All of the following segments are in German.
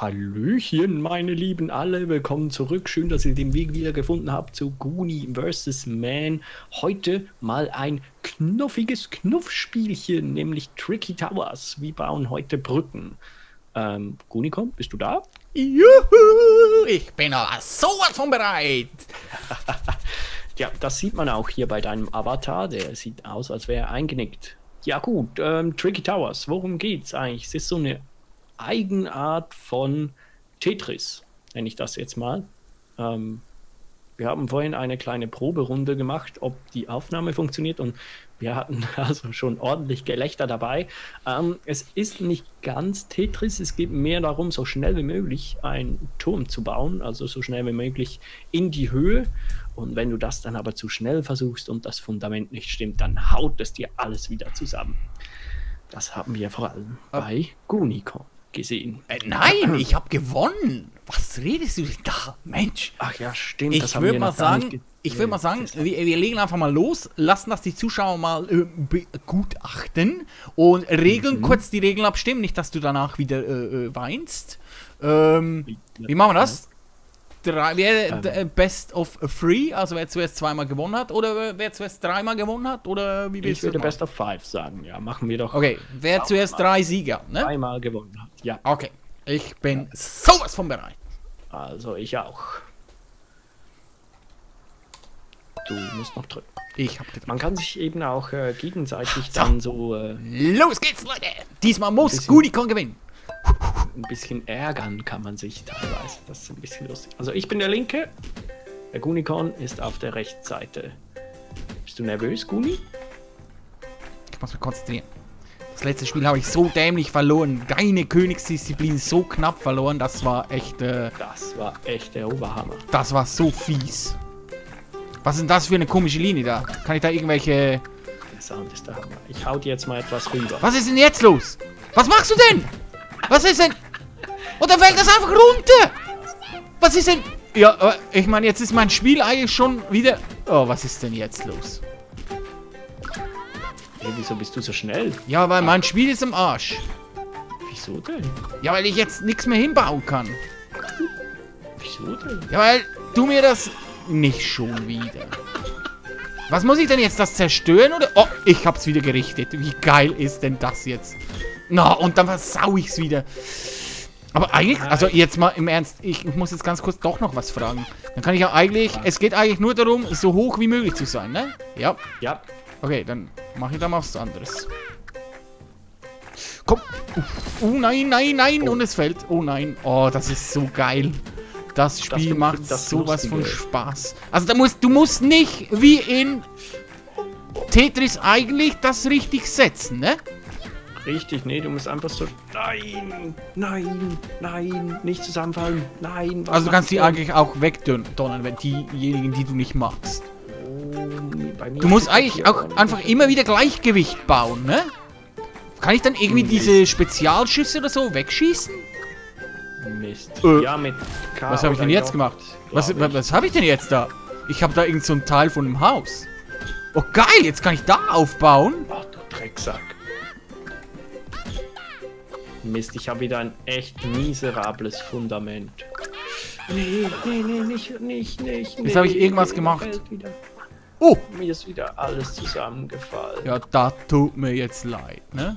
Hallöchen, meine Lieben alle, willkommen zurück. Schön, dass ihr den Weg wieder gefunden habt zu Goonie vs. Man. Heute mal ein knuffiges Knuffspielchen, nämlich Tricky Towers. Wir bauen heute Brücken. Ähm, Goonicom, bist du da? Juhu, ich bin aber sowas von bereit. ja, das sieht man auch hier bei deinem Avatar. Der sieht aus, als wäre er eingenickt. Ja gut, ähm, Tricky Towers, worum geht's eigentlich? Es ist so eine Eigenart von Tetris, nenne ich das jetzt mal. Ähm, wir haben vorhin eine kleine Proberunde gemacht, ob die Aufnahme funktioniert und wir hatten also schon ordentlich Gelächter dabei. Ähm, es ist nicht ganz Tetris, es geht mehr darum, so schnell wie möglich einen Turm zu bauen, also so schnell wie möglich in die Höhe. Und wenn du das dann aber zu schnell versuchst und das Fundament nicht stimmt, dann haut es dir alles wieder zusammen. Das haben wir vor allem ah. bei Gunicon gesehen. Äh, nein, ich habe gewonnen. Was redest du denn da, Mensch? Ach ja, stimmt. Ich würde mal sagen, ich würde mal sagen, wir, wir, legen einfach mal los, lassen das die Zuschauer mal äh, begutachten und regeln mhm. kurz die Regeln abstimmen, nicht, dass du danach wieder äh, äh weinst. Ähm, wie machen wir das? Drei, wer ähm. Best of Three, also wer zuerst zweimal gewonnen hat, oder wer zuerst dreimal gewonnen hat, oder wie willst Ich würde Best of Five sagen, ja, machen wir doch. Okay, wer zuerst drei Sieger, ne? Dreimal gewonnen hat, ja. Okay, ich bin ja. sowas von bereit. Also ich auch. Du musst noch drücken. Ich hab gedrückt. Man kann sich eben auch äh, gegenseitig so. dann so. Äh, Los geht's, Leute! Diesmal muss Gunicon gewinnen ein bisschen ärgern kann man sich teilweise. Das ist ein bisschen lustig. Also ich bin der Linke, der Gunicorn ist auf der Rechtsseite. Bist du nervös, Guni? Ich muss mich konzentrieren. Das letzte Spiel habe ich so dämlich verloren. Deine Königsdisziplin so knapp verloren. Das war echt... Äh, das war echt der Oberhammer. Das war so fies. Was ist denn das für eine komische Linie da? Kann ich da irgendwelche... Der Sound ist der Hammer. Ich hau dir jetzt mal etwas rüber. Was ist denn jetzt los? Was machst du denn? Was ist denn? Und dann fällt das einfach runter. Was ist denn? Ja, ich meine, jetzt ist mein Spiel eigentlich schon wieder... Oh, was ist denn jetzt los? Hey, wieso bist du so schnell? Ja, weil mein Spiel ist im Arsch. Wieso denn? Ja, weil ich jetzt nichts mehr hinbauen kann. Wieso denn? Ja, weil du mir das... Nicht schon wieder. Was muss ich denn jetzt? Das zerstören oder... Oh, ich hab's wieder gerichtet. Wie geil ist denn das jetzt? Na, no, und dann versau ich's wieder. Aber eigentlich, also jetzt mal im Ernst, ich muss jetzt ganz kurz doch noch was fragen. Dann kann ich ja eigentlich, es geht eigentlich nur darum, so hoch wie möglich zu sein, ne? Ja. Ja. Okay, dann mache ich da mal was anderes. Komm. Oh nein, nein, nein. Oh. Und es fällt. Oh nein. Oh, das ist so geil. Das Spiel das macht das sowas Lustige. von Spaß. Also da musst, du musst nicht wie in Tetris eigentlich das richtig setzen, ne? Richtig, nee, du musst einfach so. Nein, nein, nein, nicht zusammenfallen. Nein. also du kannst die eigentlich auch wegdonnern, wenn diejenigen, die du nicht magst. Oh, du musst eigentlich auch einfach immer wieder Gleichgewicht bauen, ne? Kann ich dann irgendwie Mist. diese Spezialschüsse oder so wegschießen? Mist. Äh, ja, mit K Was habe ich denn jetzt gemacht? Was, was, was habe ich denn jetzt da? Ich habe da irgend so ein Teil von einem Haus. Oh geil, jetzt kann ich da aufbauen. Ach du Drecksack. Mist, ich habe wieder ein echt miserables Fundament. Nee, nee, nee, nicht, nicht, nicht. Jetzt habe ich irgendwas gemacht. Oh! Mir ist wieder alles zusammengefallen. Ja, das tut mir jetzt leid, ne?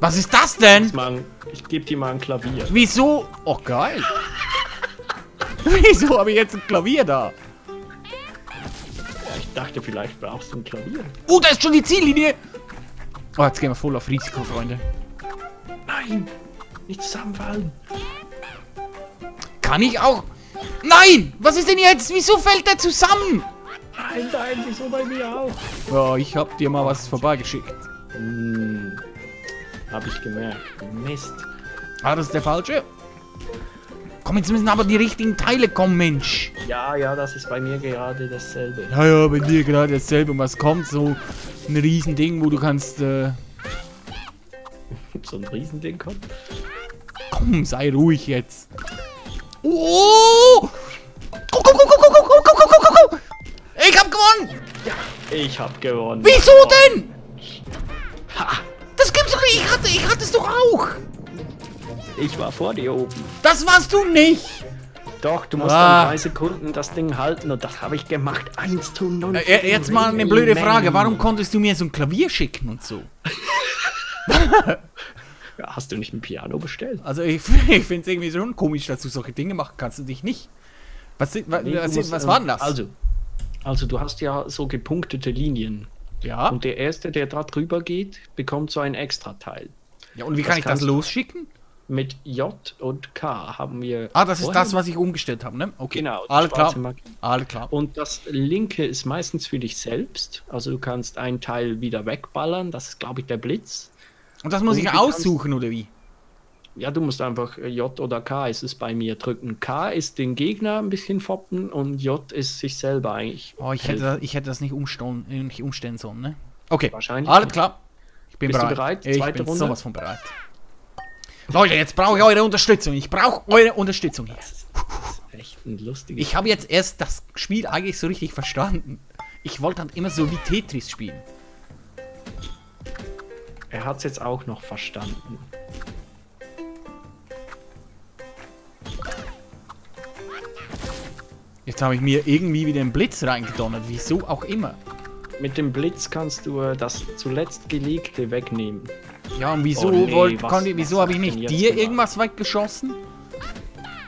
Was ist das denn? ich gebe dir mal ein Klavier. Wieso? Oh, geil. Wieso habe ich jetzt ein Klavier da? Ja, ich dachte, vielleicht brauchst du ein Klavier. Oh, da ist schon die Ziellinie. Oh, jetzt gehen wir voll auf Risiko, Freunde. Nein! Nicht zusammenfallen! Kann ich auch... Nein! Was ist denn jetzt? Wieso fällt der zusammen? Nein, nein, wieso bei mir auch? Ja, ich hab dir mal was vorbeigeschickt. Hm. Hab ich gemerkt. Mist. Ah, das ist der falsche? Komm, jetzt müssen aber die richtigen Teile kommen, Mensch. Ja, ja, das ist bei mir gerade dasselbe. Ja, ja, bei dir gerade dasselbe. Und was kommt? So ein Riesending, wo du kannst, äh... so ein Riesending kommt? Komm, sei ruhig jetzt. Oh! Go, go, go, go, go, go, go, go, go, go! Ich hab gewonnen! Ja, ich hab gewonnen. Wieso denn? Ha! Das gibt's doch nicht. Ich hatte, ich hatte es doch auch. Ich war vor dir oben. Das warst du nicht! Doch, du musst Ah. dann drei Sekunden das Ding halten und das habe ich gemacht. 1 zu 0. Äh, jetzt mal eine blöde Frage. Warum konntest du mir so ein Klavier schicken und so? Ja, Hast du nicht ein Piano bestellt? Also ich, ich finde es irgendwie schon komisch, dass du solche Dinge machen kannst und dich nicht. Was, sind- wa- Nee, was, musst, was ähm, war denn das? Also, also du hast ja so gepunktete Linien. ja. Und der Erste, der da drüber geht, bekommt so ein Extrateil. ja. Und wie das kann ich das losschicken? Mit J und K haben wir. Ah, das ist das, was ich umgestellt habe, ne? Okay. Genau, Alles klar. Alles klar. Und das linke ist meistens für dich selbst. Also du kannst einen Teil wieder wegballern. Das ist, glaube ich, der Blitz. Und das muss und ich du kannst- aussuchen, oder wie? Ja, du musst einfach J oder K ist es bei mir drücken. K ist den Gegner ein bisschen foppen und J ist sich selber eigentlich. Oh, ich hätte, ich hätte das nicht umstellen, nicht umstellen sollen, ne? Okay. Wahrscheinlich Alles klar. Ich bin Bist du bereit. bereit? Ich Zweite bin Runde? sowas von bereit. Leute, jetzt brauche ich eure Unterstützung. Ich brauche eure Unterstützung hier. Das ist, das ist echt ein lustiges. Ich habe jetzt erst das Spiel eigentlich so richtig verstanden. Ich wollte dann immer so wie Tetris spielen. er hat es jetzt auch noch verstanden. Jetzt habe ich mir irgendwie wieder einen Blitz reingedonnert. Wieso auch immer. Mit dem Blitz kannst du äh, das zuletzt gelegte wegnehmen. Ja, und wieso, Oh nee, wollt, was- konnte, wieso habe ich nicht dir gemacht? irgendwas weggeschossen?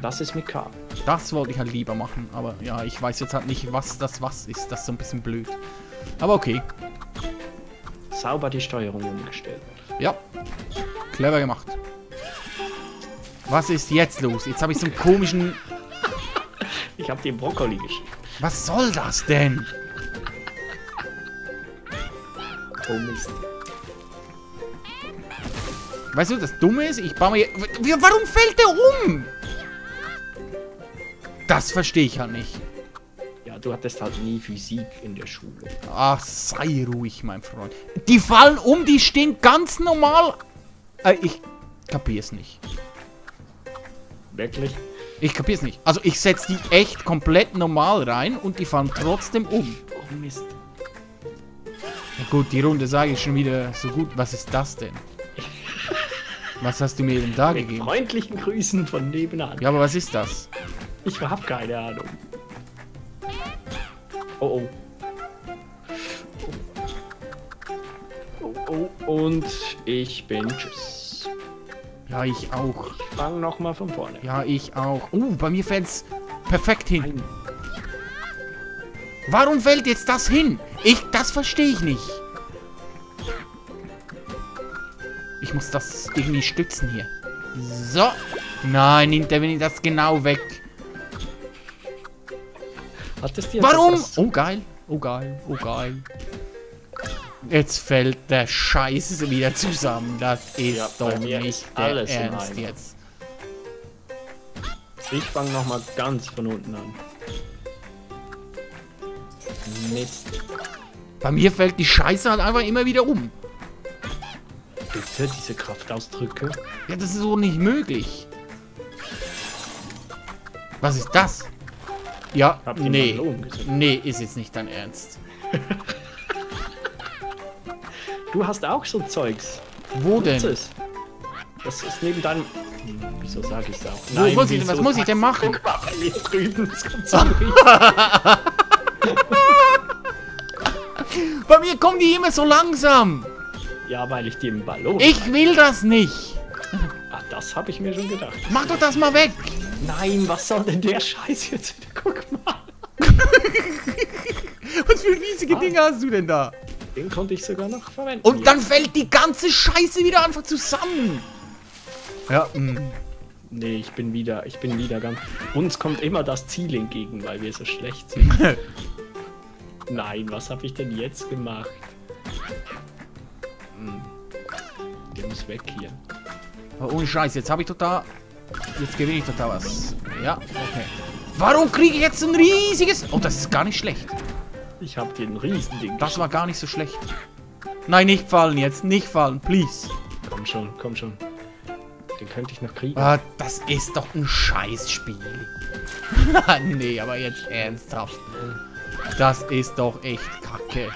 Das ist mit K. Das wollte ich halt lieber machen. Aber ja, ich weiß jetzt halt nicht, was das was ist. Das ist so ein bisschen blöd. Aber okay. Sauber die Steuerung umgestellt. Ja. Clever gemacht. Was ist jetzt los? Jetzt habe ich so einen komischen... Ich habe dir Brokkoli geschickt. Was soll das denn? Oh Mist. Weißt du, das Dumme ist, ich baue mir... Warum fällt der um? Das verstehe ich halt nicht. Ja, du hattest halt nie Physik in der Schule. Ach, sei ruhig, mein Freund. Die fallen um, die stehen ganz normal. Äh, ich kapier's nicht. Wirklich? Ich kapier's nicht. Also ich setze die echt komplett normal rein und die fallen trotzdem um. Oh Mist. Na gut, die Runde sage ich schon wieder so gut. Was ist das denn? Was hast du mir denn da Mit gegeben? freundlichen Grüßen von nebenan. Ja, aber was ist das? Ich hab keine Ahnung. Oh oh. Oh oh. Und ich bin tschüss. Ja, ich auch. Ich fang noch mal von vorne. Ja, ich auch. Uh, bei mir fällt's perfekt hin. Nein. Warum fällt jetzt das hin? Ich, das verstehe ich nicht. Ich muss das irgendwie stützen hier. So. Nein, nimmt er mir das genau weg. Warum? etwas- Oh, geil. Oh, geil. Oh, geil. Jetzt fällt der Scheiß wieder zusammen. Das ist Ja, doch nicht der alles im Ernst jetzt. Ich fange noch mal ganz von unten an. Mist. Bei mir fällt die Scheiße halt einfach immer wieder um. Bitte, diese Kraftausdrücke. Ja, das ist so nicht möglich. Was ist das? Ja, nee. Nee, ist jetzt nicht dein Ernst. Du hast auch so Zeugs. Wo denn? Nutze es. Das ist neben deinem. Hm, Wieso sage ich es auch? Wo muss ich denn- was muss ich denn machen? Guck mal, bei mir drüben. Bei mir kommen die immer so langsam. Ja, weil ich dir einen Ballon. Ich will das nicht. Ach, das habe ich mir schon gedacht. Mach doch das mal weg. Nein, was soll denn der Scheiß jetzt wieder? Guck mal. Was für riesige Ah. Dinge hast du denn da? Den konnte ich sogar noch verwenden. Und dann fällt die ganze Scheiße wieder einfach zusammen. Ja, mm. Nee, ich bin wieder, ich bin wieder ganz. Uns kommt immer das Ziel entgegen, weil wir so schlecht sind. Nein, was habe ich denn jetzt gemacht? Der muss weg hier. Aber ohne Scheiß, jetzt habe ich total... Jetzt gewinne ich total was. Ja, okay. Warum kriege ich jetzt ein riesiges... Oh, das ist gar nicht schlecht. Ich habe dir ein Riesending. Das war gar nicht so schlecht. Nein, nicht fallen jetzt. Nicht fallen, please. Komm schon, komm schon. Den könnte ich noch kriegen. Ah, das ist doch ein Scheißspiel. nee, aber jetzt ernsthaft. Das ist doch echt kacke.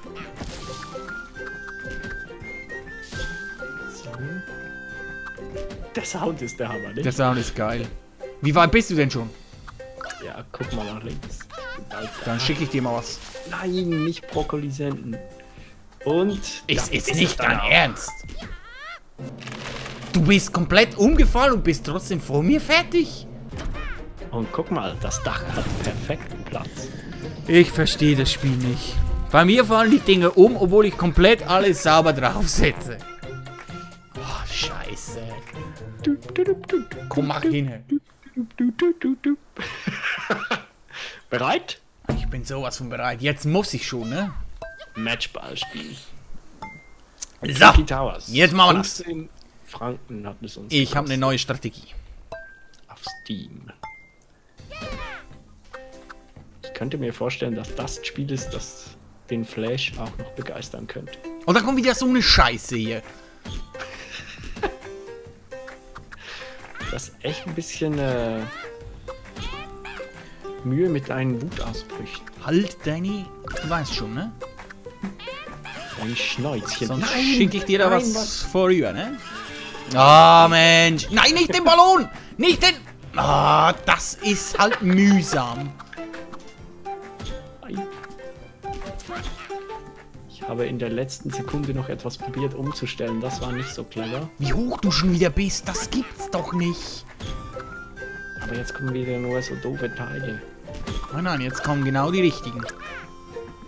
Der Sound ist der Hammer, nicht? Der Sound ist geil. Wie weit bist du denn schon? Ja, guck mal nach links. Dann schicke ich dir mal was. Nein, nicht Brokkoli senden. Und. Ist jetzt ist nicht es dein. Ernst. Du bist komplett umgefallen und bist trotzdem vor mir fertig? Und guck mal, das Dach hat perfekten Platz. Ich verstehe das Spiel nicht. Bei mir fallen die Dinge um, obwohl ich komplett alles sauber draufsetze. Komm, mach hin. Bereit? Ich bin sowas von bereit. Jetzt muss ich schon, ne? Matchball spielen. So, jetzt machen wir das. 15 Franken hat es uns ich habe eine neue Strategie. auf Steam. Ich könnte mir vorstellen, dass das ein Spiel ist, das den Flash auch noch begeistern könnte. Und dann kommt wieder so eine Scheiße hier. Das ist echt ein bisschen äh, Mühe mit deinen Wutausbrüchen. Halt deine... Du weißt schon, ne? Dein Schnäuzchen. Sonst schicke ich dir da nein, was vorüber, ne? Ah, Mensch. Nein, nicht den Ballon! Nicht den... Ah, das ist halt mühsam. Habe in der letzten Sekunde noch etwas probiert umzustellen. Das war nicht so clever. Wie hoch du schon wieder bist, das gibt's doch nicht. Aber jetzt kommen wieder nur so doofe Teile. Nein, nein, jetzt kommen genau die richtigen.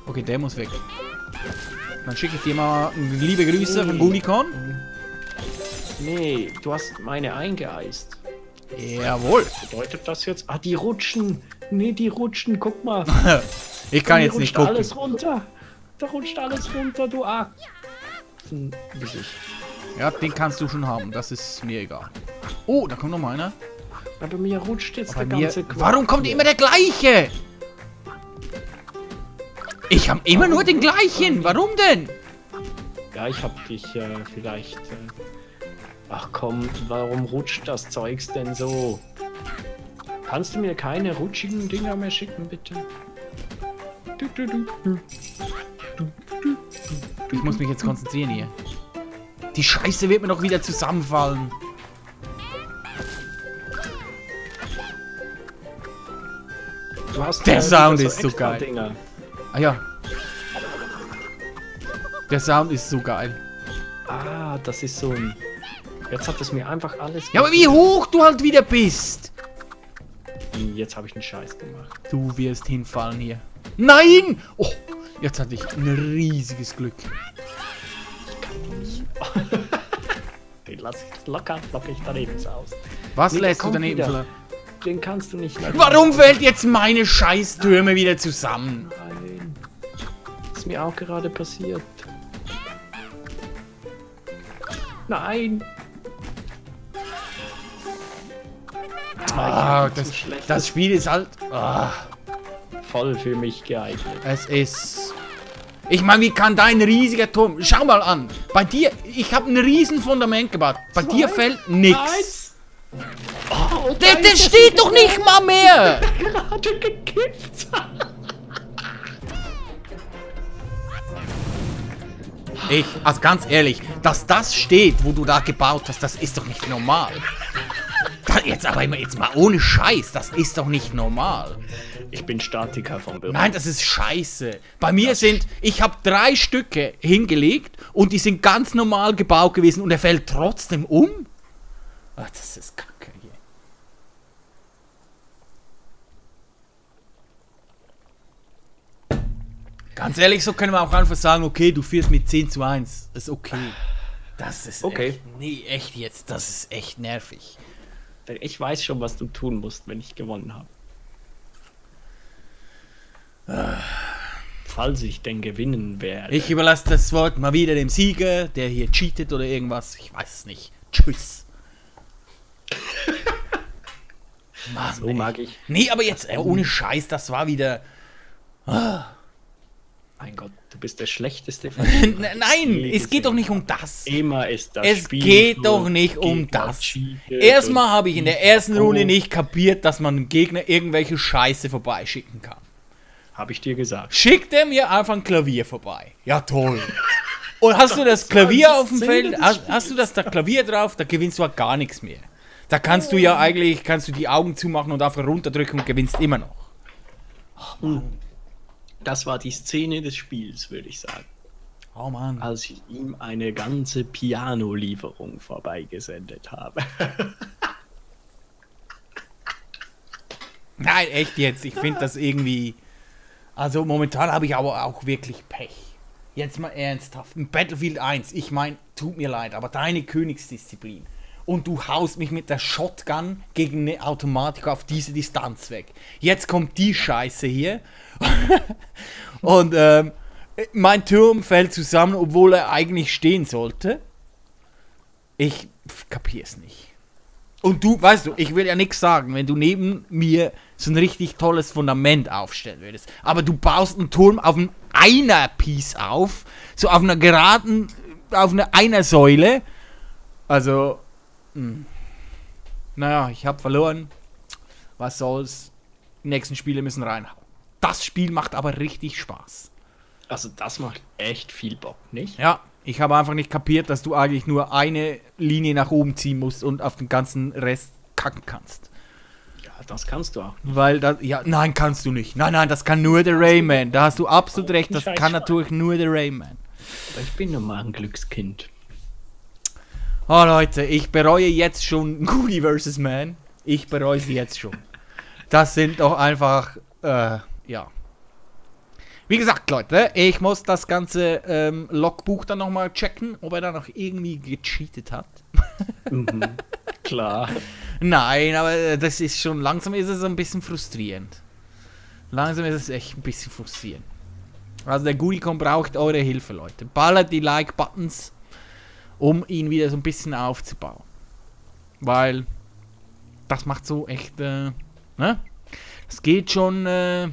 Okay, der muss weg. Dann schicke ich dir mal liebe Grüße von Unicorn. Nee, du hast meine eingeeist. Jawohl. Bedeutet das jetzt? Ah, die rutschen. Nee, die rutschen. Guck mal. Ich kann jetzt nicht gucken. alles runter. Da rutscht alles runter, du Arsch. Gesicht. Ja, den kannst du schon haben. Das ist mir egal. Oh, da kommt noch mal einer. Aber mir rutscht jetzt Bei der mir, ganze Quark warum kommt hier. immer der gleiche? Ich habe immer nur den gleichen. Warum denn? Ja, ich hab dich äh, vielleicht. Äh... Ach komm, warum rutscht das Zeugs denn so? Kannst du mir keine rutschigen Dinger mehr schicken, bitte? Du, du, du, du. Ich muss mich jetzt konzentrieren hier. Die Scheiße wird mir doch wieder zusammenfallen. Du hast Der äh, Sound ist so geil. Dinger. Ah ja. Der Sound ist so geil. Ah, das ist so ein. Jetzt hat es mir einfach alles. Ja, aber wie hoch du halt wieder bist. Jetzt habe ich einen Scheiß gemacht. Du wirst hinfallen hier. Nein! Oh, jetzt hatte ich ein riesiges Glück. Den lasse ich locker flockig daneben aus. Was Nee, lässt du daneben? wieder. Den kannst du nicht. Warum fällt jetzt meine Scheißtürme wieder zusammen? Nein. Ist mir auch gerade passiert. Nein. Ah, hab das, das Spiel ist halt. Ah, voll für mich geeignet. es ist. Ich meine, wie kann dein riesiger Turm. Schau mal an. Bei dir, ich habe ein riesen Fundament gebaut. Bei dir Zwei, fällt nichts. Oh, und Der, der steht doch nicht mal mehr. gerade gekippt. Ich, also ganz ehrlich, dass das steht, wo du da gebaut hast, das ist doch nicht normal. Jetzt aber immer jetzt mal ohne Scheiß, das ist doch nicht normal. Ich bin Statiker vom Büro. Nein, das ist scheiße. Bei mir sind, ich habe drei Stücke hingelegt und die sind ganz normal gebaut gewesen und er fällt trotzdem um. Ach, das ist kacke hier. Ganz ehrlich, so können wir auch einfach sagen, okay, du führst mit 10 zu 1. Ist okay. Das ist Okay. echt, nee, echt jetzt, das ist echt nervig. Ich weiß schon, was du tun musst, wenn ich gewonnen habe. Falls ich denn gewinnen werde. Ich überlasse das Wort mal wieder dem Sieger, der hier cheatet oder irgendwas. Ich weiß es nicht. Tschüss. Mann, so ey. mag ich. Nee, aber jetzt, äh, ohne Scheiß, das war wieder. Mein Gott, du bist der schlechteste von Nein, es geht doch nicht um das. Immer ist das Es Spiel geht doch nicht um das. Erstmal habe ich in der ersten Runde nicht kapiert, dass man dem Gegner irgendwelche Scheiße vorbeischicken kann. Habe ich dir gesagt. Schickt er mir einfach ein Klavier vorbei. Ja, toll. Und hast du das Klavier auf dem Feld, hast, hast, du das da Klavier drauf, da gewinnst du halt gar nichts mehr. Da kannst du ja eigentlich, kannst du die Augen zumachen und einfach runterdrücken und gewinnst immer noch. Oh, das war die Szene des Spiels, würde ich sagen. Oh Mann. Als ich ihm eine ganze Piano-Lieferung vorbeigesendet habe. Nein, echt jetzt. Ich finde das irgendwie. Also momentan habe ich aber auch wirklich Pech. Jetzt mal ernsthaft. In Battlefield 1, ich meine, tut mir leid, aber deine Königsdisziplin. Und du haust mich mit der Shotgun gegen eine Automatik auf diese Distanz weg. Jetzt kommt die Scheiße hier. und ähm, mein Turm fällt zusammen, obwohl er eigentlich stehen sollte. Ich kapier's nicht. Und du, weißt du, ich will ja nichts sagen, wenn du neben mir so ein richtig tolles Fundament aufstellen würdest. Aber du baust einen Turm auf einem Einer-Piece auf, so auf einer geraden, auf einer Einer-Säule. Also, mh. Hm. naja, ich habe verloren. Was soll's? Die nächsten Spiele müssen reinhauen. Das Spiel macht aber richtig Spaß. Also das macht echt viel Bock, nicht? Ja, ich habe einfach nicht kapiert, dass du eigentlich nur eine Linie nach oben ziehen musst und auf den ganzen Rest kacken kannst. Das kannst du auch. Weil das, ja, nein, kannst du nicht. Nein, nein, das kann nur der Rayman. Da hast du absolut oh, recht, das kann natürlich nur der Rayman. Ich bin nun mal ein Glückskind. Oh Leute, ich bereue jetzt schon Goody vs. Man. Ich bereue sie jetzt schon. Das sind doch einfach, äh, ja, wie gesagt, Leute, ich muss das ganze ähm, Logbuch dann nochmal checken, ob er da noch irgendwie gecheatet hat. mhm, klar. Nein, aber das ist schon, langsam ist es ein bisschen frustrierend. Langsam ist es echt ein bisschen frustrierend. Also der Gurikon braucht eure Hilfe, Leute. Ballert die Like-Buttons, um ihn wieder so ein bisschen aufzubauen. Weil das macht so echt, äh, ne? Es geht schon, äh,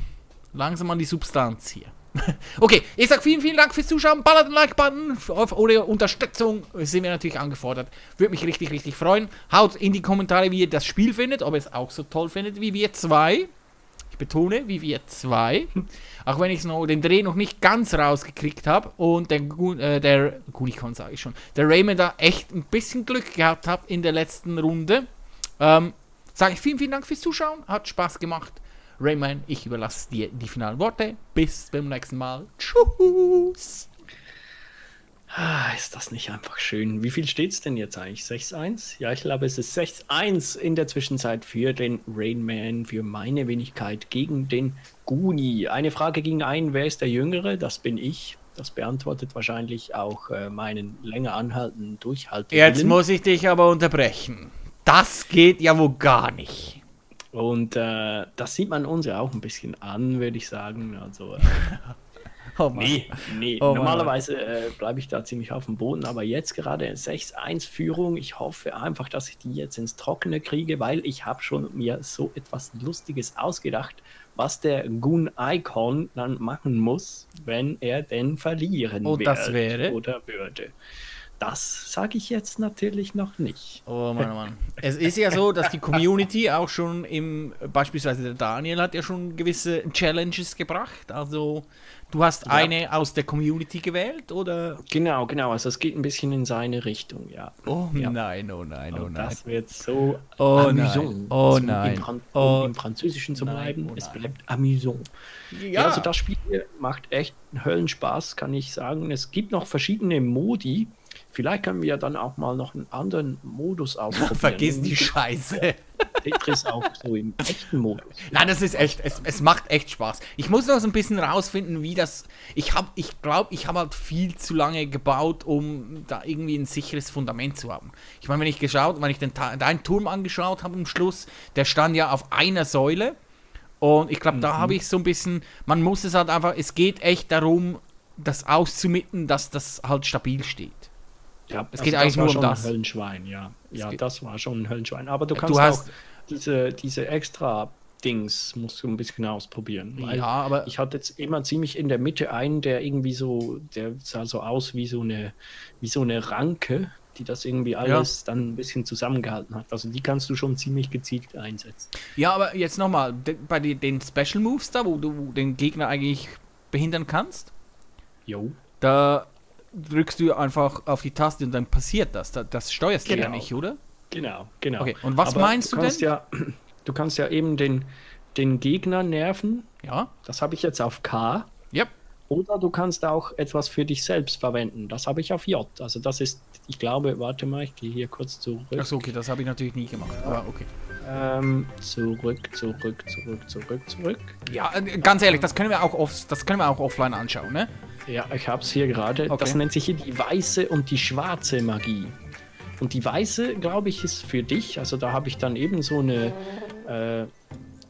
langsam an die Substanz hier. okay, ich sag vielen, vielen Dank fürs Zuschauen. Ballert den Like-Button. Auf Unterstützung sind wir natürlich angefordert. Würde mich richtig, richtig freuen. Haut in die Kommentare, wie ihr das Spiel findet. Ob ihr es auch so toll findet wie wir zwei. Ich betone, wie wir zwei. Auch wenn ich den Dreh noch nicht ganz rausgekriegt habe und der, äh, der Gunikon sage ich schon, der Raymond da echt ein bisschen Glück gehabt hat in der letzten Runde. Ähm, sage ich vielen, vielen Dank fürs Zuschauen. Hat Spaß gemacht. Rayman, ich überlasse dir die finalen Worte. Bis beim nächsten Mal. Tschüss. Ah, ist das nicht einfach schön? Wie viel steht es denn jetzt eigentlich? 6-1? Ja, ich glaube, es ist 6-1 in der Zwischenzeit für den Rainman, für meine Wenigkeit gegen den Guni. Eine Frage ging ein, wer ist der Jüngere? Das bin ich. Das beantwortet wahrscheinlich auch äh, meinen länger anhaltenden Durchhalten. Jetzt muss ich dich aber unterbrechen. Das geht ja wohl gar nicht. Und äh, das sieht man uns ja auch ein bisschen an, würde ich sagen. Also, äh, oh nee, nee. Oh normalerweise äh, bleibe ich da ziemlich auf dem Boden, aber jetzt gerade 6-1-Führung. Ich hoffe einfach, dass ich die jetzt ins Trockene kriege, weil ich habe schon mir so etwas Lustiges ausgedacht, was der Gun Icon dann machen muss, wenn er denn verlieren oh, das wäre oder würde. Das sage ich jetzt natürlich noch nicht. Oh Mann, oh Mann. es ist ja so, dass die Community auch schon im, beispielsweise der Daniel hat ja schon gewisse Challenges gebracht. Also du hast ja. eine aus der Community gewählt, oder? Genau, genau. Also es geht ein bisschen in seine Richtung, ja. Oh ja. nein, oh nein, oh nein. Das wird so oh amüsant. Oh also nein. Im, Fran oh. im Französischen zu bleiben, oh es bleibt amüsant. Ja. ja. also das Spiel macht echt Höllenspaß, kann ich sagen. Es gibt noch verschiedene Modi. Vielleicht können wir dann auch mal noch einen anderen Modus ausprobieren. Vergiss die Scheiße. Tetris auch so im echten Modus. Nein, das ist echt, es, es macht echt Spaß. Ich muss noch so ein bisschen rausfinden, wie das. Ich habe, ich glaube, ich habe halt viel zu lange gebaut, um da irgendwie ein sicheres Fundament zu haben. Ich meine, wenn ich geschaut, wenn ich den deinen Turm angeschaut habe am Schluss, der stand ja auf einer Säule. Und ich glaube, mhm. da habe ich so ein bisschen, man muss es halt einfach, es geht echt darum, das auszumitten, dass das halt stabil steht. Ja, es also geht eigentlich nur um das. Ein Höllenschwein, ja. Ja, das war schon ein Höllenschwein. Aber du kannst du auch diese, diese extra Dings musst du ein bisschen ausprobieren. ja, aber ich hatte jetzt immer ziemlich in der Mitte einen, der irgendwie so, der sah so aus wie so eine, wie so eine Ranke, die das irgendwie alles ja. dann ein bisschen zusammengehalten hat. Also die kannst du schon ziemlich gezielt einsetzen. Ja, aber jetzt nochmal, bei den Special Moves da, wo du den Gegner eigentlich behindern kannst. Jo. Da drückst du einfach auf die Taste und dann passiert das. Das, das steuerst Genau. du ja nicht, oder? Genau, genau. Okay, und was Aber meinst du kannst denn? Ja, du kannst ja eben den, den Gegner nerven. Ja. Das habe ich jetzt auf K. Ja. Oder du kannst auch etwas für dich selbst verwenden. Das habe ich auf J. Also das ist, ich glaube, warte mal, ich gehe hier kurz zurück. Achso, okay, das habe ich natürlich nie gemacht. Aber okay. Ähm, zurück, zurück, zurück, zurück, zurück. Ja, äh, ganz ehrlich, das können wir auch, off, das können wir auch offline anschauen, ne? Ja, ich habe es hier gerade. Okay. Das nennt sich hier die weiße und die schwarze Magie. Und die weiße, glaube ich, ist für dich. Also da habe ich dann eben so eine, äh,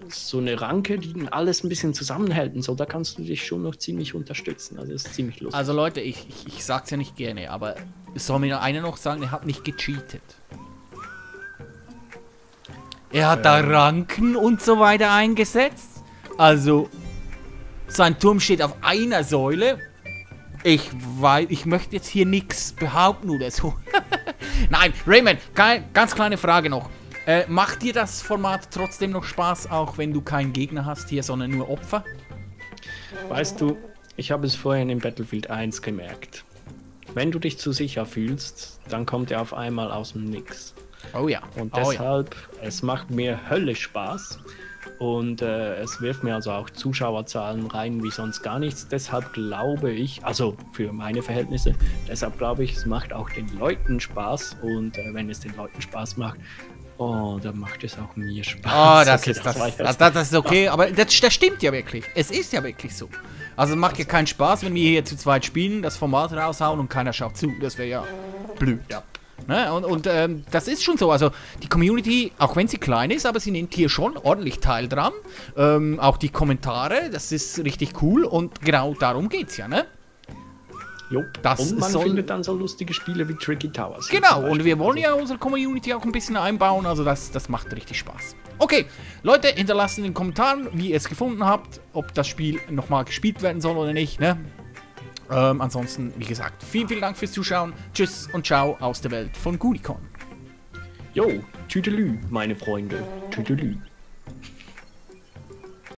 so eine Ranke, die alles ein bisschen zusammenhält und so. Da kannst du dich schon noch ziemlich unterstützen. Also das ist ziemlich lustig. Also Leute, ich, ich, ich sag's ja nicht gerne, aber soll mir einer noch sagen, er hat nicht gecheatet. Er hat da Ranken und so weiter eingesetzt. Also, sein Turm steht auf einer Säule. Ich weiß, ich möchte jetzt hier nichts behaupten oder so. Nein, Raymond, ge- ganz kleine Frage noch. Äh, macht dir das Format trotzdem noch Spaß, auch wenn du keinen Gegner hast hier, sondern nur Opfer? Weißt du, ich habe es vorhin in Battlefield 1 gemerkt. Wenn du dich zu sicher fühlst, dann kommt er auf einmal aus dem Nix. Oh ja. Und oh ja. deshalb, es macht mir höllisch Spaß. Und äh, es wirft mir also auch Zuschauerzahlen rein wie sonst gar nichts. Deshalb glaube ich, also für meine Verhältnisse, deshalb glaube ich, es macht auch den Leuten Spaß. Und äh, wenn es den Leuten Spaß macht, oh, dann macht es auch mir Spaß. Oh, das Okay, ist das, war das, jetzt- das, das ist okay, aber das, das stimmt ja wirklich. Es ist ja wirklich so. Also es macht ja keinen Spaß, wenn wir hier zu zweit spielen, das Format raushauen und keiner schaut zu. Das wäre ja blöd. Ja. Ne? Und, und ähm, das ist schon so. Also die Community, auch wenn sie klein ist, aber sie nimmt hier schon ordentlich teil dran. Ähm, auch die Kommentare, das ist richtig cool und genau darum geht's ja, ne? Jo, Das und man soll- findet dann so lustige Spiele wie Tricky Towers. Genau, und wir wollen Also, ja unsere Community auch ein bisschen einbauen, also das, das macht richtig Spaß. Okay, Leute, hinterlasst in den Kommentaren, wie ihr es gefunden habt, ob das Spiel nochmal gespielt werden soll oder nicht, ne? Ähm, ansonsten, wie gesagt, vielen, vielen Dank fürs Zuschauen. Tschüss und ciao aus der Welt von Gunicon. Jo, Tüdelü, meine Freunde. Tüdelü.